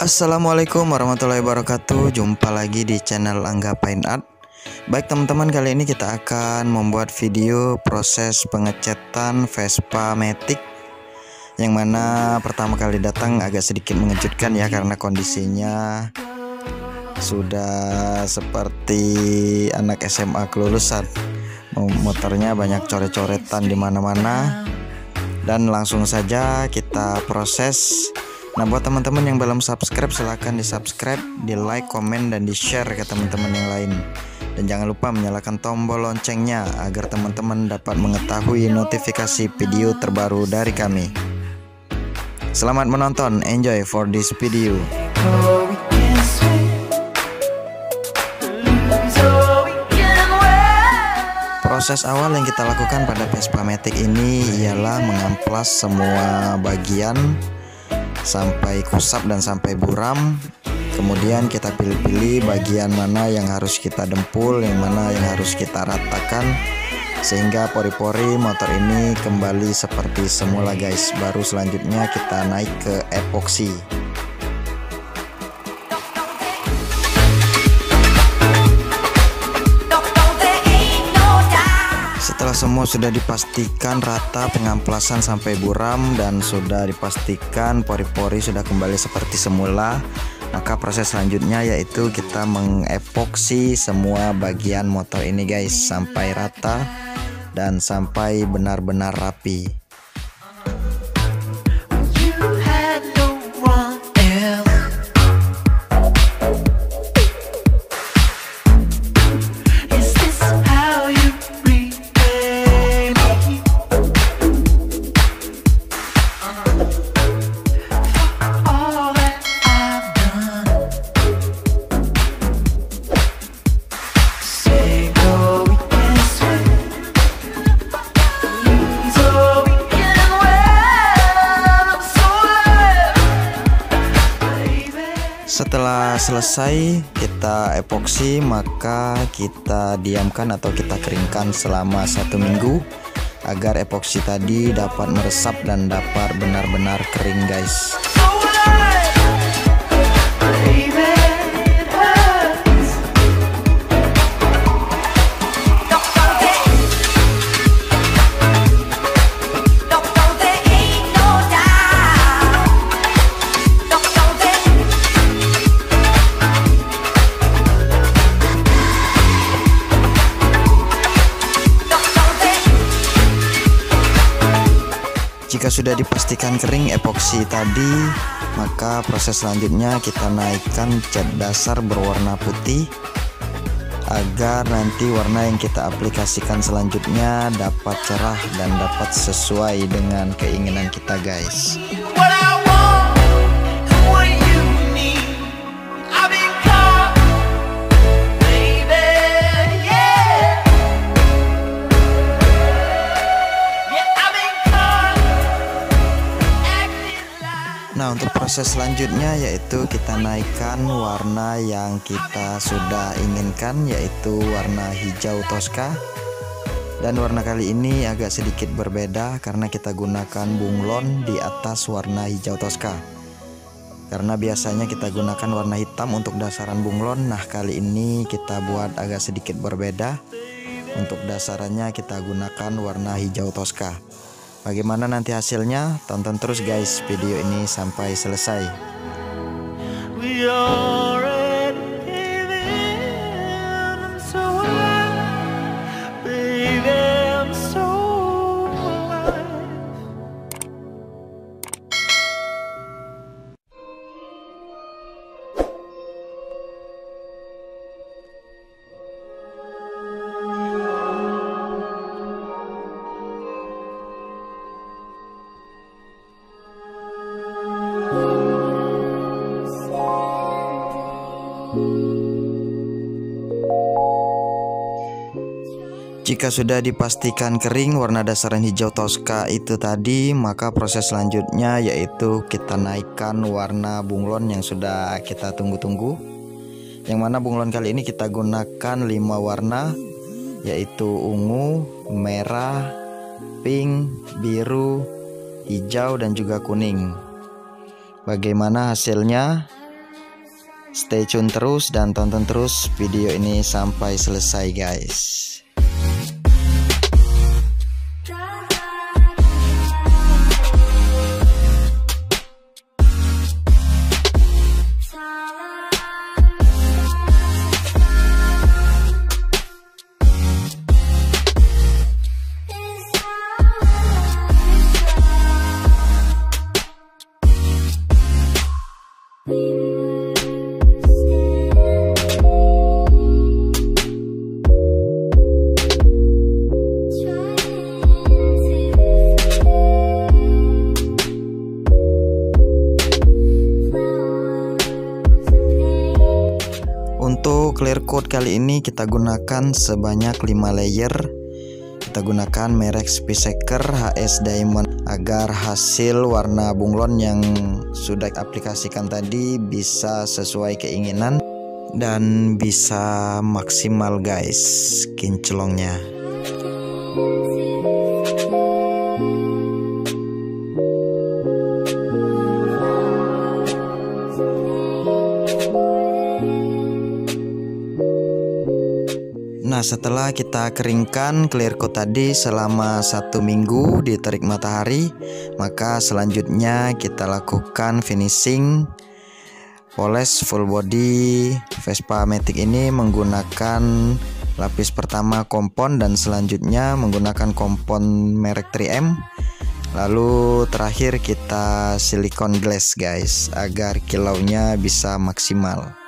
Assalamualaikum warahmatullahi wabarakatuh. Jumpa lagi di channel Angga Paint Art. Baik teman-teman kali ini kita akan membuat video proses pengecetan Vespa Matic Yang mana pertama kali datang agak sedikit mengejutkan ya Karena kondisinya sudah seperti anak SMA kelulusan. Motornya banyak coret-coretan di mana-mana. Dan langsung saja kita proses Nah buat teman-teman yang belum subscribe silahkan di subscribe, di like, komen, dan di share ke teman-teman yang lain. Dan jangan lupa menyalakan tombol loncengnya agar teman-teman dapat mengetahui notifikasi video terbaru dari kami. Selamat menonton, enjoy for this video. Proses awal yang kita lakukan pada Vespa Matic ini ialah mengamplas semua bagian sampai kusap dan sampai buram. Kemudian kita pilih-pilih bagian mana yang harus kita dempul yang mana yang harus kita ratakan sehingga pori-pori motor ini kembali seperti semula guys. Baru selanjutnya kita naik ke epoksi Setelah semua sudah dipastikan rata pengamplasan sampai buram dan sudah dipastikan pori-pori sudah kembali seperti semula, maka proses selanjutnya yaitu kita mengepoksi semua bagian motor ini guys sampai rata dan sampai benar-benar rapi. Setelah selesai kita epoksi maka kita diamkan atau kita keringkan selama satu minggu agar epoksi tadi dapat meresap dan dapat benar-benar kering guys. Sudah dipastikan kering epoksi tadi, maka proses selanjutnya kita naikkan cat dasar berwarna putih agar nanti warna yang kita aplikasikan selanjutnya dapat cerah dan dapat sesuai dengan keinginan kita guys. Untuk proses selanjutnya yaitu kita naikkan warna yang kita sudah inginkan yaitu warna hijau toska. Dan warna kali ini agak sedikit berbeda karena kita gunakan bunglon di atas warna hijau toska. Karena biasanya kita gunakan warna hitam untuk dasaran bunglon nah kali ini kita buat agak sedikit berbeda. Untuk dasarannya kita gunakan warna hijau toska Bagaimana nanti hasilnya? Tonton terus guys video ini sampai selesai. Jika sudah dipastikan kering warna dasaran hijau toska itu tadi, maka proses selanjutnya yaitu kita naikkan warna bunglon yang sudah kita tunggu-tunggu. Yang mana bunglon kali ini kita gunakan 5 warna yaitu ungu, merah, pink, biru, hijau dan juga kuning. Bagaimana hasilnya? Stay tune terus dan tonton terus video ini sampai selesai guys. Untuk clear coat kali ini kita gunakan sebanyak 5 layer. Kita gunakan merek Spiseker HS Diamond agar hasil warna bunglon yang sudah aplikasikan tadi bisa sesuai keinginan dan bisa maksimal guys kinclongnya. Nah setelah kita keringkan clear coat tadi selama satu minggu di terik matahari Maka selanjutnya kita lakukan finishing Poles full body Vespa Matic ini menggunakan lapis pertama kompon dan selanjutnya menggunakan kompon merek 3M Lalu terakhir kita silikon glass guys agar kilaunya bisa maksimal